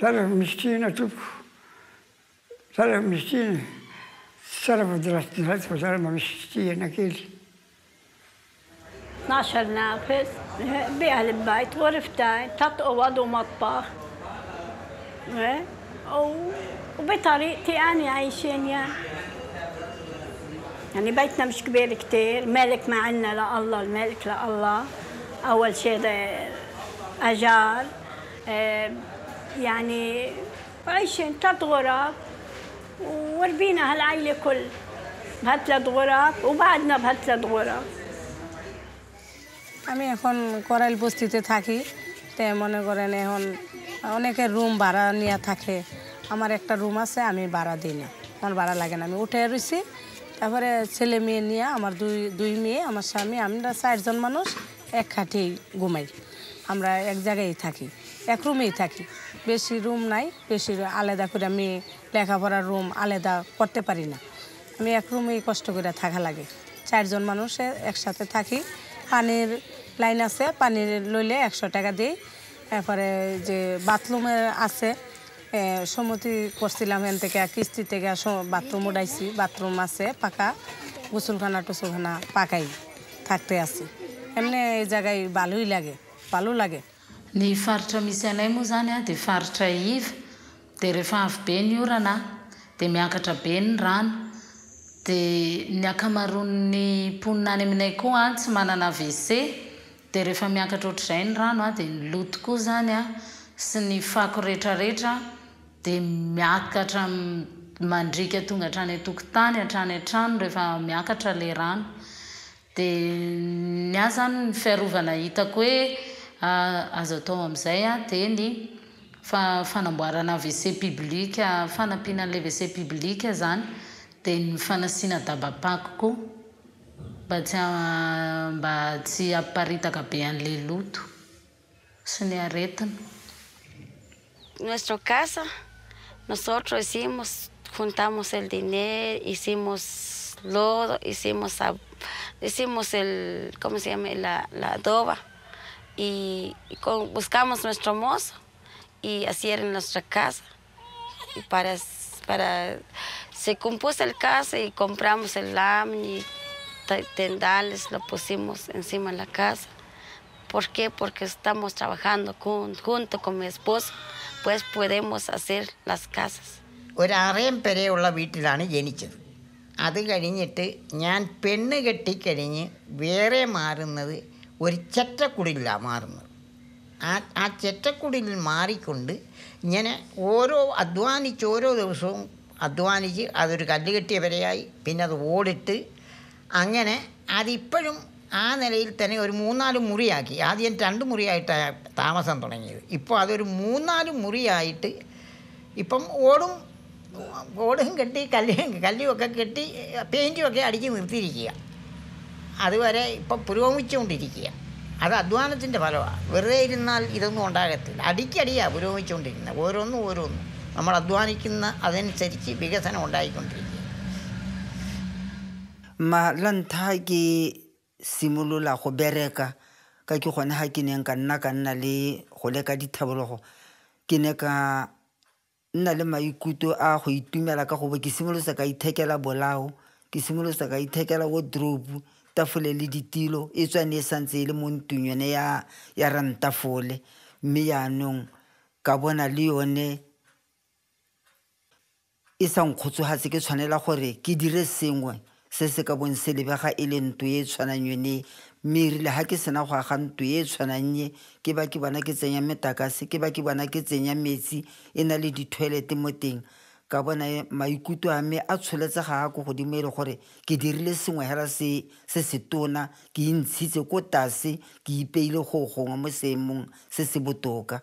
Saraf miskina tupu. Saraf miskina. Saraf drast drast saraf miskina kezi. 12 نافذ بأهل البيت غرفتين ثلاث أوض ومطبخ. إيه؟ وبطريقتي أنا عايشين يعني. يعني بيتنا مش كبير كتير ملك ما عنا لله الملك لله أول شيء أجار. آه، يعني عايشين ثلاث غرف وربينا هالعيلة كل بهالثلاث غرف وبعدنا بهالثلاث غرف আমি এখন করাইল বস্তিতে থাকি, তে মনে করেন এখন অনেকে রুম ভাড়া নিয়ে থাকে। আমার একটা রুম আছে, আমি ভাড়া দিই না, আমার ভাড়া লাগে না। আমি উঠে রয়েছি তারপরে ছেলে মেয়ে নিয়ে আমার দুই দুই মেয়ে, আমার স্বামী, আমরা চারজন মানুষ এক খাটেই ঘুমাই। আমরা এক জায়গায় থাকি, এক রুমেই থাকি। বেশি রুম নাই, বেশি আলাদা করে আমি লেখাপড়ার রুম আলাদা করতে পারি না। আমি এক রুমেই কষ্ট করে থাকা লাগে। চারজন মানুষে একসাথে থাকি, পানির লাইন আছে, পানি লইলে একশো টাকা দিই। তারপরে যে বাথরুমে আছে সমতি করছিলাম এন থেকে, কিস্তি থেকে বাথরুম উঠাইছি। বাথরুম আছে পাকা, গোসলখানা টোসলখানা পাকাই থাকতে আছি। এমনি এই জায়গায় ভালোই লাগে, ভালো লাগে। নি ফার্টা মিশানাই মোজানে তে ফার্টা ইভ তে রে ফাঁফ বেন ইউরানা তে মেয়াকাটা বেন রান, তে নাকামারুন নি পুন্না নেমে নেই মানানা ভেসে dia rehefa miakatra ohatr'izay ny rano a dia ny loto koa zany a sy ny fako rehetrarehetra dia miakatra mandrika tonga hatrany atokotany hatrany an-trano rehefa miakatra la rano. Dia ny a zany ny fiarovana hitako hoe ah, azo atao amin'izay a dia ny fa fanamboarana wc publika fanampianan'la wc publika zany dia ny fanasiana dabapako koa. Mba tsy mba tsy amparitaka be an'ilay loto sy ny aretina nuestra casa, nosotros hicimos, juntamos el dinero, hicimos lodo, hicimos, hicimos el, ¿cómo se llama? La, la adoba. Y, y con- buscamos nuestro mozo y así era nuestra casa. Y para, para, se compuso el casa y compramos el lámina tendales, lo pusimos encima de la casa. ¿Por qué? Porque estamos trabajando con- junto con mi esposo, pues podemos hacer las casas. ഒരാറേം വരെയുള്ള വീട്ടിലാണ് ജനിച്ചത് അത് കഴിഞ്ഞിട്ട് ഞാൻ പെണ്ണ് കെട്ടിക്കഴിഞ്ഞ് വേറെ മാറുന്നത് ഒരു ചെറ്റക്കുടിലാണ് മാറുന്നത് ആ ആ ചെറ്റക്കുടിലിൽ മാറിക്കൊണ്ട് ഇങ്ങനെ ഓരോ അധ്വാനിച്ച് ഓരോ ദിവസവും അധ്വാനിച്ച് അതൊരു കല്ല് കെട്ടിയ വരെയായി പിന്നെ അത് ഓടിട്ട് അങ്ങനെ അതിപ്പോഴും ആ നിലയിൽ തന്നെ ഒരു മൂന്നാൽ മുറിയാക്കി. ആദ്യം രണ്ട് മുറിയായിട്ടാണ് താമസം തുടങ്ങിയത്. ഇപ്പോൾ അതൊരു മൂന്നാൽ മുറിയായിട്ട് ഇപ്പം ഓടും ഓടും കെട്ടി കല്ലും കല്ലുമൊക്കെ കെട്ടി പെയിന്റുമൊക്കെ അടിച്ച് നിർത്തിയിരിക്കുക. അതുവരെ ഇപ്പം പുരോഗമിച്ചുകൊണ്ടിരിക്കുക. അത് അധ്വാനത്തിന്റെ ഫലമാണ് വെറുതെ ഇരുന്നാൽ ഇതൊന്നും ഉണ്ടാകത്തില്ല. അടിക്കടിയാണ് പുരോഗമിച്ചുകൊണ്ടിരിക്കുന്നത്. ഓരോന്നും ഓരോന്നും. നമ്മൾ അധ്വാനിക്കുന്ന അതനുസരിച്ച് വികസനം ഉണ്ടായിക്കൊണ്ടിരിക്കുക. Ma la ntlha ke simolola go bereka ka ke gone ga ke neng ka nna ka nna le go leka dithabologo ke ne ka nna le maikutlo a go itumela ka gobe ke simolosa ka ithekela bolao ke simolosa ka ithekela wodrope tafole le ditilo e tswane e santse e le mo ntung yone ya ya rantafole. Mme yaanong ka bona le yone e sa nkgotsogatse ke tshwanela gore ke dire sengwe se se ka bong se lebega e le nto e e tshwanang yone. Mme erile ga ke sena go aga nto e e tshwanang ye ke ba ke bona ke tsenya metakase ke ba ke bona ke tsenya metsi e na le di-toilete mo teng. Ka bona maikutu maikutlo a me a tsholetse ga a ko godimo e le gore ke dirile sengwe hela se se tona ke intshitse ko tase ke ipeile go gongwe mo seemong se se botoka